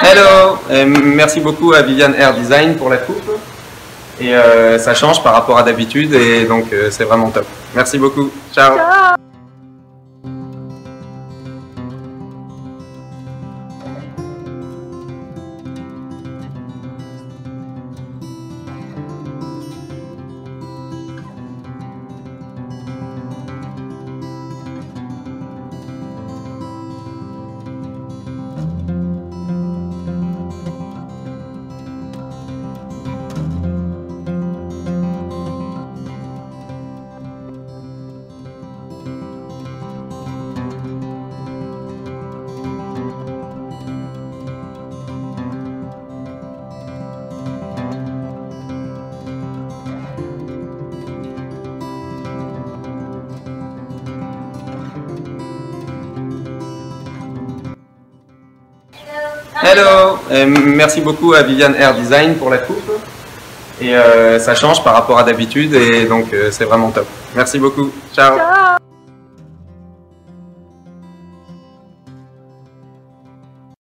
Hello, euh, merci beaucoup à Viviane Air Design pour la coupe. Et euh, ça change par rapport à d'habitude et donc euh, c'est vraiment top. Merci beaucoup. Ciao. Hello, euh, merci beaucoup à Viviane Air Design pour la coupe. Et euh, ça change par rapport à d'habitude et donc euh, c'est vraiment top. Merci beaucoup. Ciao. Ciao